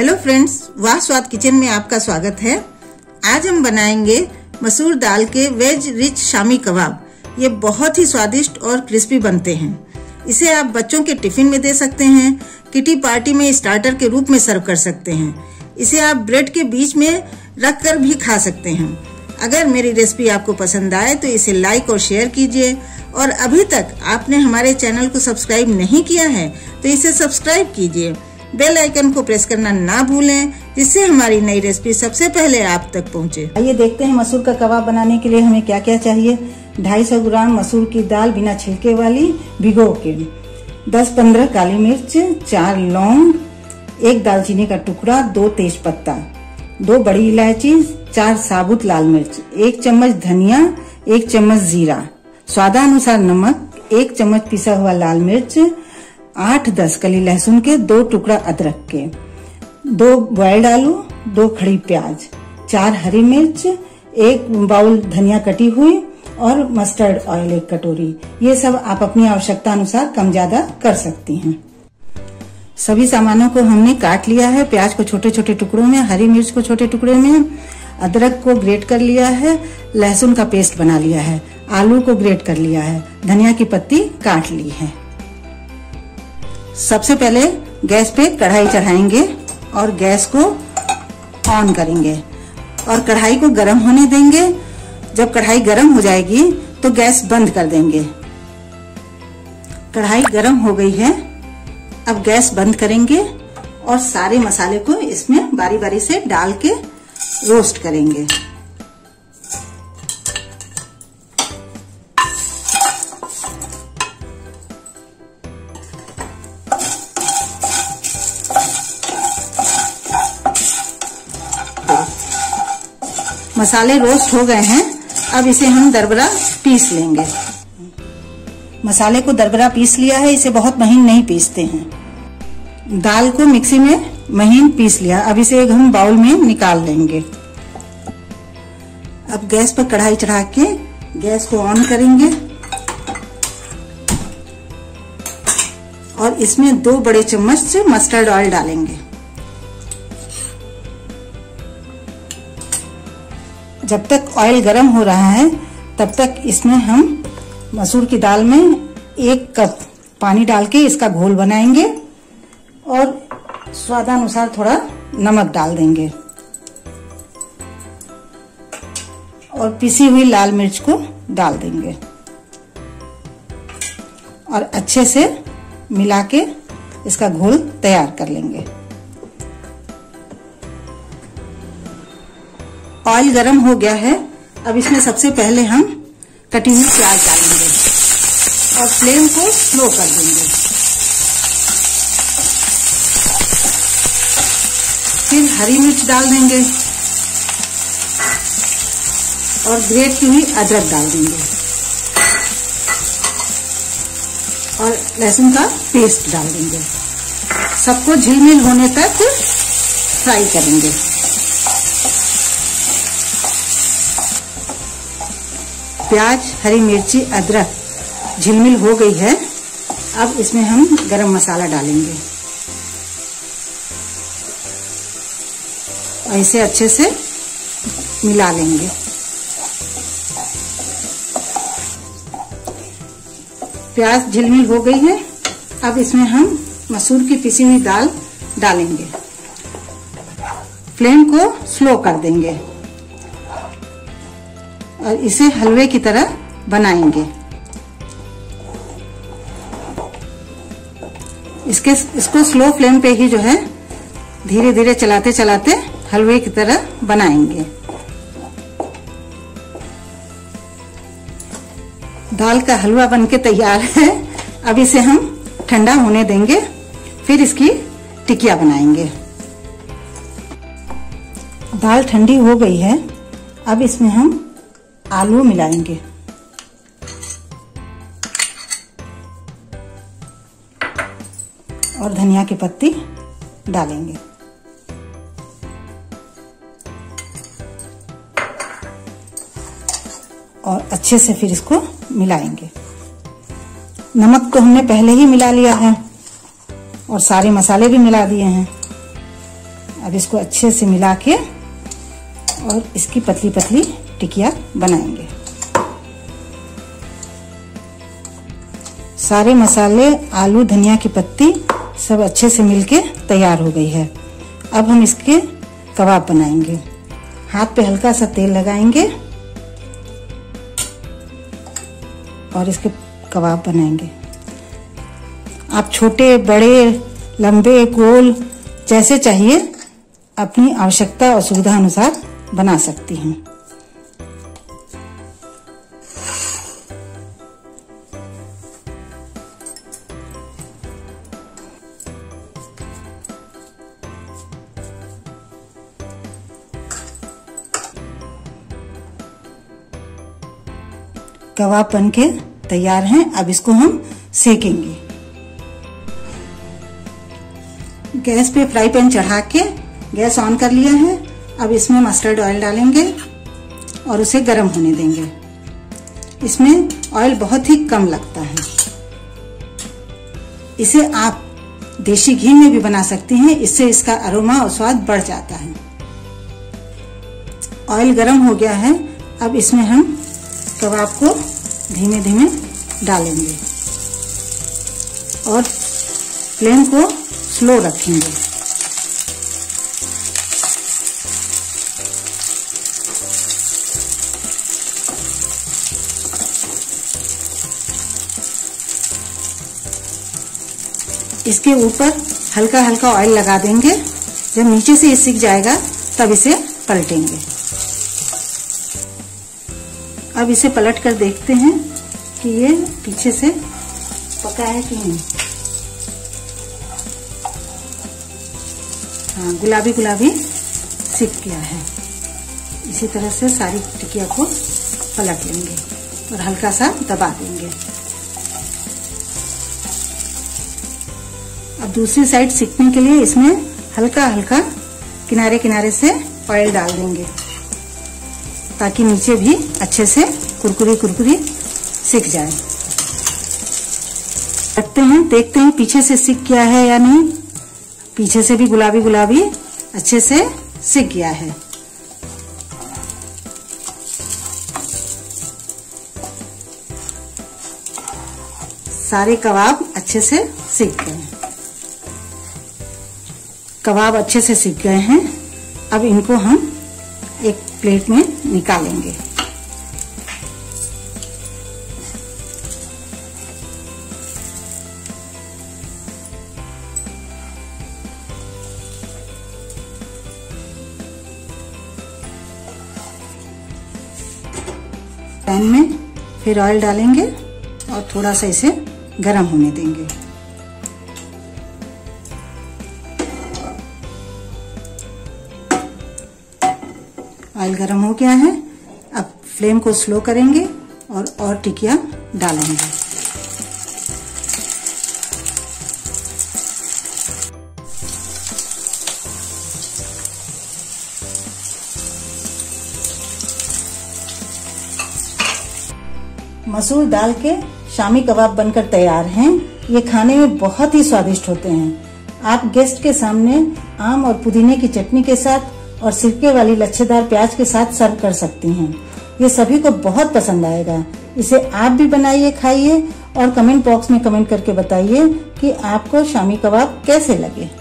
Hello friends वाह स्वाद kitchen में आपका स्वागत है। आज हम बनाएँगे मसूर दाल के वेज रिच शामी कबाब। ये बहुत ही स्वादिष्ट और क्रिस्पी बनते हैं। इसे आप बच्चों के टिफ़िन में दे सकते हैं, किटी पार्टी में स्टार्टर के रूप में सर्व कर सकते हैं। इसे आप ब्रेड के बीच में रख कर भी खा सकते हैं। अगर मेरी रेसिपी आपको पसंद आए तो इसे लाइक और शेयर कीजिए। और अभी तक आपने हमारे चैनल को सब्सक्राइब नहीं किया है तो इसे सब्सक्राइब कीजिए। बेल आइकन को प्रेस करना ना भूलें, जिससे हमारी नई रेसिपी सबसे पहले आप तक पहुँचे। आइए देखते हैं मसूर का कबाब बनाने के लिए हमें क्या क्या चाहिए 250 ग्राम मसूर की दाल बिना छिलके वाली भिगो के। 10-15 काली मिर्च, चार लौंग, एक दालचीनी का टुकड़ा, दो तेज पत्ता दो बड़ी इलायची, चार साबुत लाल मिर्च, एक चम्मच धनिया, एक चम्मच जीरा। स्वादानुसार नमक, एक चम्मच पिसा हुआ लाल मिर्च आठ दस कली लहसुन के दो टुकड़ा अदरक के, दो बॉयल्ड आलू, दो खड़ी प्याज, चार हरी मिर्च, एक बाउल धनिया कटी हुई और मस्टर्ड ऑयल एक कटोरी। ये सब आप अपनी आवश्यकता अनुसार कम ज़्यादा कर सकती हैं। सभी सामानों को हमने काट लिया है। प्याज को छोटे छोटे टुकड़ों में, हरी मिर्च को छोटे टुकड़े में, अदरक को ग्रेट कर लिया है, लहसुन का पेस्ट बना लिया है, आलू को ग्रेट कर लिया है, धनिया की पत्ती काट ली है। सबसे पहले गैस पे कढ़ाई चढ़ाएँगे और गैस को ऑन करेंगे। और कढ़ाई को गर्म होने देंगे। जब कढ़ाई गर्म हो जाएगी तो गैस बंद कर देंगे। कढ़ाई गर्म हो गई है। अब गैस बंद करेंगे और सारे मसाले को इसमें बारी बारी से डाल के रोस्ट करेंगे। मसाले रोस्ट हो गए हैं। अब इसे हम दरबरा पीस लेंगे। मसाले को दरबरा पीस लिया है, इसे बहुत महीन नहीं पीसते हैं। दाल को मिक्सी में महीन पीस लिया। अब इसे हम बाउल में निकाल लेंगे। अब गैस पर कढ़ाई चढ़ा के गैस को ऑन करेंगे। और इसमें दो बड़े चम्मच मस्टर्ड ऑयल डालेंगे। जब तक ऑयल गर्म हो रहा है, तब तक इसमें हम मसूर की दाल में एक कप पानी डाल के इसका घोल बनाएँगे और स्वादानुसार थोड़ा नमक डाल देंगे। और पिसी हुई लाल मिर्च को डाल देंगे। और अच्छे से मिला के इसका घोल तैयार कर लेंगे। ऑयल गरम हो गया है। अब इसमें सबसे पहले हम कटी हुई प्याज डालेंगे और फ्लेम को स्लो कर देंगे। फिर हरी मिर्च डाल देंगे और ग्रेट की हुई अदरक डाल देंगे। और लहसुन का पेस्ट डाल देंगे। सबको झिलमिल होने तक फ्राई करेंगे। प्याज, हरी मिर्ची, अदरक झिलमिल हो गई है। अब इसमें हम गरम मसाला डालेंगे। ऐसे अच्छे से मिला लेंगे। प्याज झिलमिल हो गई है। अब इसमें हम मसूर की पिसी हुई दाल डालेंगे। फ्लेम को स्लो कर देंगे। और इसे हलवे की तरह बनाएँगे। इसके, इसको स्लो फ्लेम पे ही जो है धीरे धीरे चलाते चलाते हलवे की तरह बनाएँगे। दाल का हलवा बनके तैयार है। अब इसे हम ठंडा होने देंगे, फिर इसकी टिकिया बनाएँगे। दाल ठंडी हो गई है। अब इसमें हम आलू मिलाएँगे। और धनिया की पत्ती डालेंगे। और अच्छे से फिर इसको मिलाएँगे। नमक को हमने पहले ही मिला लिया है और सारे मसाले भी मिला दिए हैं। अब इसको अच्छे से मिला के और इसकी पतली पतली टिकिया बनाएँगे। सारे मसाले, आलू, धनिया की पत्ती, सब अच्छे से मिलके तैयार हो गई है। अब हम इसके कबाब बनाएँगे। हाथ पे हल्का सा तेल लगाएँगे और इसके कबाब बनाएँगे। आप छोटे, बड़े, लंबे, गोल, जैसे चाहिए, अपनी आवश्यकता और सुविधा अनुसार बना सकती हैं। कबाब बन के तैयार हैं। अब इसको हम सेकेंगे। गैस पे फ्राई पैन चढ़ा के गैस ऑन कर लिया है। अब इसमें मस्टर्ड ऑयल डालेंगे और उसे गर्म होने देंगे। इसमें ऑयल बहुत ही कम लगता है। इसे आप देशी घी में भी बना सकते हैं। इससे इसका अरोमा और स्वाद बढ़ जाता है। ऑयल गर्म हो गया है। अब इसमें हम कबाब को धीमे धीमे डालेंगे। और फ्लेम को स्लो रखेंगे। इसके ऊपर हल्का हल्का ऑयल लगा देंगे। जब नीचे से ये सीख जाएगा, तब इसे पलटेंगे। अब इसे पलट कर देखते हैं कि ये पीछे से पका है कि नहीं। हाँ गुलाबी गुलाबी सिक गया है। इसी तरह से सारी टिकिया को पलट लेंगे और हल्का सा दबा देंगे। अब दूसरी साइड सीखने के लिए इसमें हल्का हल्का किनारे किनारे से ऑयल डाल देंगे। ताकि नीचे भी अच्छे से कुरकुरी कुरकुरी सीख जाए। रखते हैं, देखते हैं पीछे से सीख गया है या नहीं। पीछे से भी गुलाबी गुलाबी अच्छे से सीख गया है। सारे कबाब अच्छे से सीख गए कबाब अच्छे से सीख गए हैं। अब इनको हम प्लेट में निकालेंगे। पैन में फिर ऑयल डालेंगे और थोड़ा सा इसे गर्म होने देंगे। ऑयल गर्म हो गया है। अब फ्लेम को स्लो करेंगे और और टिकिया डालेंगे। मसूर दाल के शामी कबाब बनकर तैयार हैं। ये खाने में बहुत ही स्वादिष्ट होते हैं। आप गेस्ट के सामने आम और पुदीने की चटनी के साथ और सिरके वाली लच्छेदार प्याज के साथ सर्व कर सकती हैं। ये सभी को बहुत पसंद आएगा। इसे आप भी बनाइए, खाइए और कमेंट बॉक्स में कमेंट करके बताइए कि आपको शामी कबाब कैसे लगे।